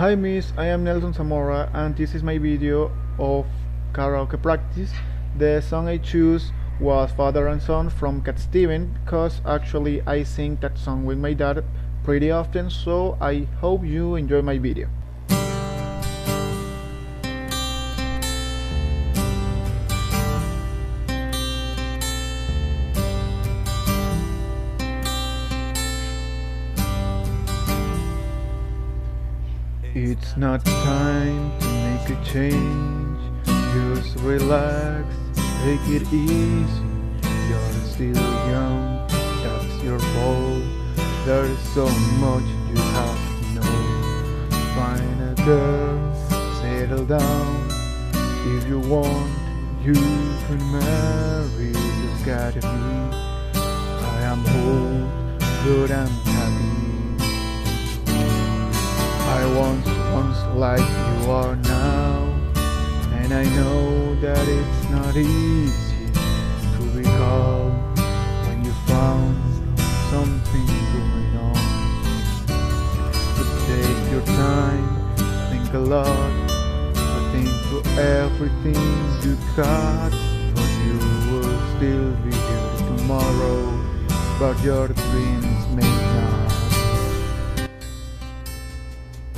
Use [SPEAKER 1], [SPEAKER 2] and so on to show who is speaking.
[SPEAKER 1] Hi miss, I am Nelson Zamora and this is my video of karaoke practice. The song I choose was Father and Son from Cat Steven because actually I sing that song with my dad pretty often so I hope you enjoy my video. It's not time to make a change. Just relax, take it easy. You're still young, that's your fault. There's so much you have to know. Find a girl, settle down. If you want, you can marry. You've got to be. I am old, but I'm I once, once like you are now And I know that it's not easy to recall When you found something going on. But take your time, think a lot But think for everything you got But you will still be here tomorrow But your dreams may